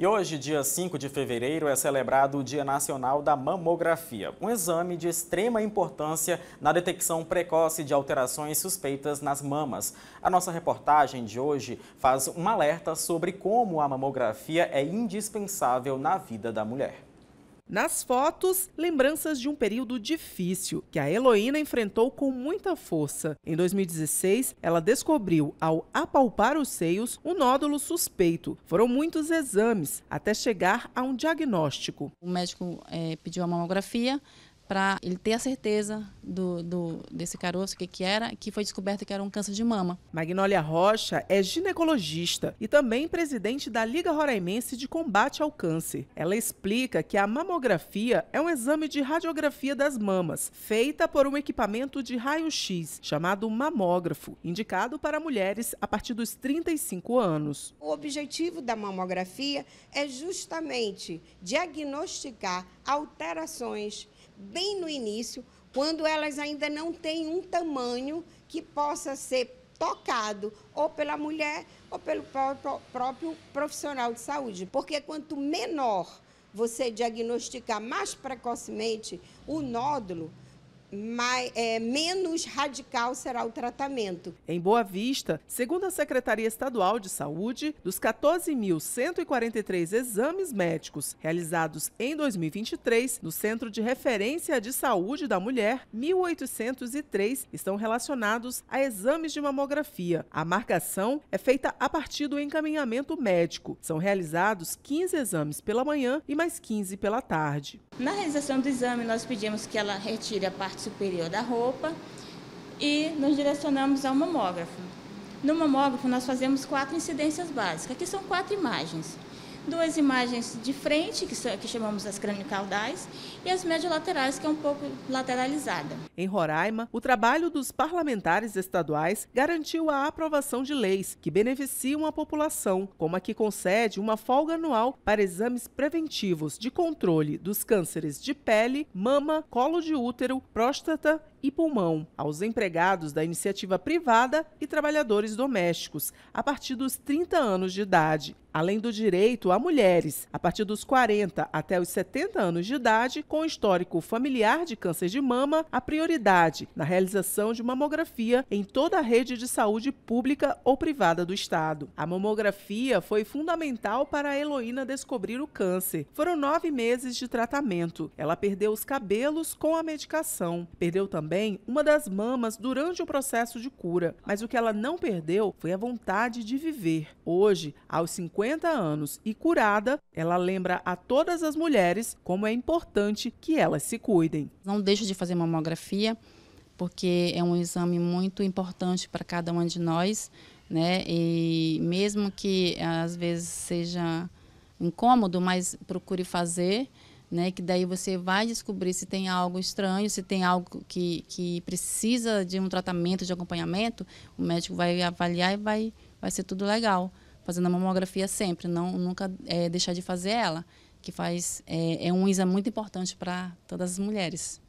E hoje, dia 5 de fevereiro, é celebrado o Dia Nacional da Mamografia, um exame de extrema importância na detecção precoce de alterações suspeitas nas mamas. A nossa reportagem de hoje faz um alerta sobre como a mamografia é indispensável na vida da mulher. Nas fotos, lembranças de um período difícil que a Heloína enfrentou com muita força. Em 2016, ela descobriu, ao apalpar os seios, um nódulo suspeito. Foram muitos exames até chegar a um diagnóstico. O médico é, pediu a mamografia, para ele ter a certeza do, do, desse caroço, o que, que era, que foi descoberto que era um câncer de mama. Magnólia Rocha é ginecologista e também presidente da Liga Roraimense de Combate ao Câncer. Ela explica que a mamografia é um exame de radiografia das mamas, feita por um equipamento de raio-x chamado mamógrafo, indicado para mulheres a partir dos 35 anos. O objetivo da mamografia é justamente diagnosticar alterações bem no início, quando elas ainda não têm um tamanho que possa ser tocado ou pela mulher ou pelo próprio profissional de saúde. Porque quanto menor você diagnosticar mais precocemente o nódulo, mais, é, menos radical será o tratamento. Em Boa Vista, segundo a Secretaria Estadual de Saúde, dos 14.143 exames médicos realizados em 2023 no Centro de Referência de Saúde da Mulher, 1.803 estão relacionados a exames de mamografia. A marcação é feita a partir do encaminhamento médico. São realizados 15 exames pela manhã e mais 15 pela tarde. Na realização do exame, nós pedimos que ela retire a parte superior da roupa e nos direcionamos ao mamógrafo. No mamógrafo, nós fazemos quatro incidências básicas. Aqui são quatro imagens duas imagens de frente, que, são, que chamamos as craniocaudais, e as mediolaterais, que é um pouco lateralizada. Em Roraima, o trabalho dos parlamentares estaduais garantiu a aprovação de leis que beneficiam a população, como a que concede uma folga anual para exames preventivos de controle dos cânceres de pele, mama, colo de útero, próstata e pulmão aos empregados da iniciativa privada e trabalhadores domésticos a partir dos 30 anos de idade, além do direito a mulheres a partir dos 40 até os 70 anos de idade com histórico familiar de câncer de mama, a prioridade na realização de mamografia em toda a rede de saúde pública ou privada do estado. A mamografia foi fundamental para a Heloína descobrir o câncer. Foram nove meses de tratamento. Ela perdeu os cabelos com a medicação, perdeu também também uma das mamas durante o processo de cura, mas o que ela não perdeu foi a vontade de viver. Hoje, aos 50 anos e curada, ela lembra a todas as mulheres como é importante que elas se cuidem. Não deixe de fazer mamografia, porque é um exame muito importante para cada uma de nós, né? E mesmo que às vezes seja incômodo, mas procure fazer né? Que daí você vai descobrir se tem algo estranho, se tem algo que, que precisa de um tratamento, de acompanhamento, o médico vai avaliar e vai, vai ser tudo legal. Fazendo a mamografia sempre, não nunca é, deixar de fazer ela, que faz é, é um exame muito importante para todas as mulheres.